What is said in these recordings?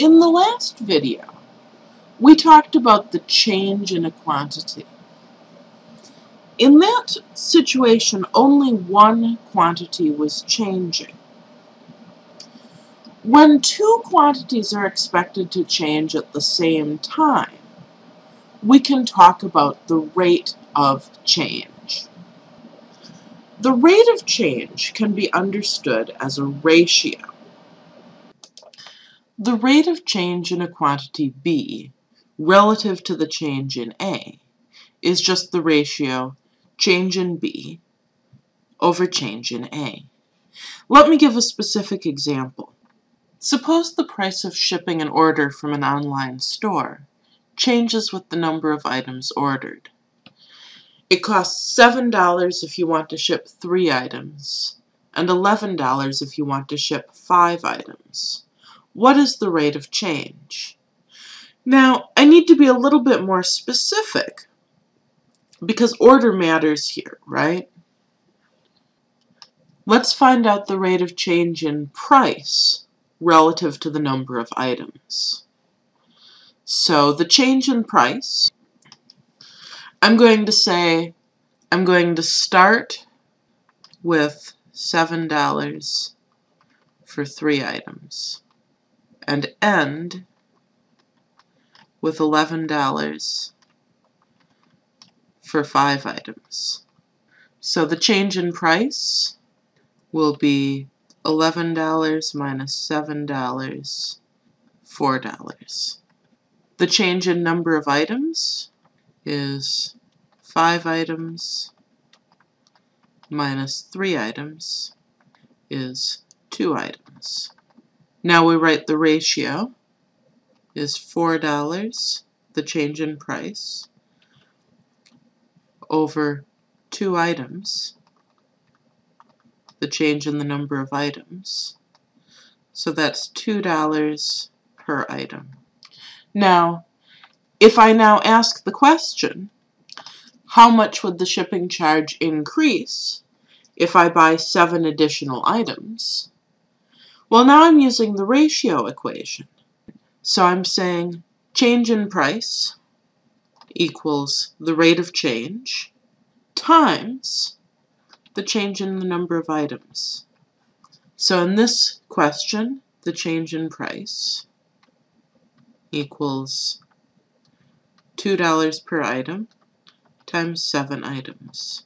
In the last video, we talked about the change in a quantity. In that situation, only one quantity was changing. When two quantities are expected to change at the same time, we can talk about the rate of change. The rate of change can be understood as a ratio. The rate of change in a quantity B relative to the change in A is just the ratio change in B over change in A. Let me give a specific example. Suppose the price of shipping an order from an online store changes with the number of items ordered. It costs $7 if you want to ship three items, and $11 if you want to ship five items. What is the rate of change? Now, I need to be a little bit more specific because order matters here, right? Let's find out the rate of change in price relative to the number of items. So the change in price, I'm going to say I'm going to start with $7 for three items and end with $11 for five items. So the change in price will be $11 minus $7, $4. The change in number of items is 5 items minus 3 items is 2 items. Now we write the ratio is $4, the change in price, over 2 items, the change in the number of items. So that's $2 per item. Now, if I now ask the question, how much would the shipping charge increase if I buy seven additional items? Well, now I'm using the ratio equation. So I'm saying change in price equals the rate of change times the change in the number of items. So in this question, the change in price equals $2 per item times 7 items,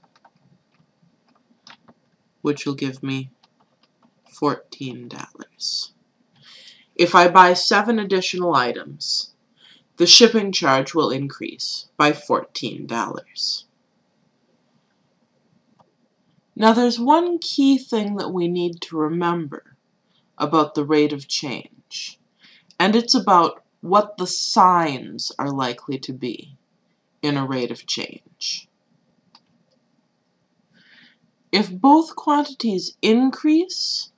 which will give me $14. If I buy seven additional items, the shipping charge will increase by $14. Now there's one key thing that we need to remember about the rate of change, and it's about what the signs are likely to be in a rate of change. If both quantities increase,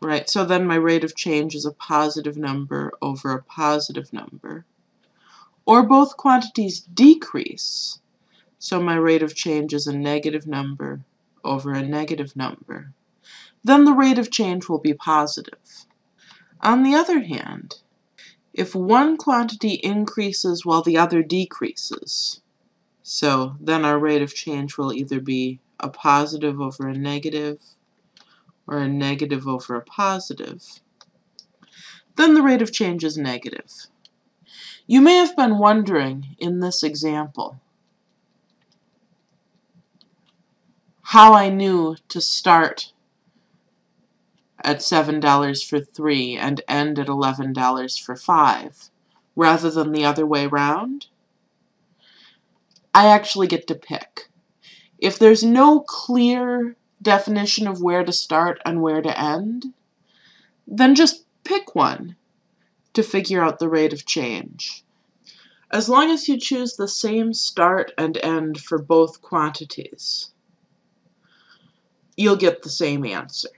right, so then my rate of change is a positive number over a positive number, or both quantities decrease, so my rate of change is a negative number over a negative number, then the rate of change will be positive. On the other hand, if one quantity increases while the other decreases, so then our rate of change will either be a positive over a negative, or a negative over a positive, then the rate of change is negative. You may have been wondering in this example how I knew to start at $7 for 3 and end at $11 for 5 rather than the other way round. I actually get to pick. If there's no clear definition of where to start and where to end, then just pick one to figure out the rate of change. As long as you choose the same start and end for both quantities, you'll get the same answer.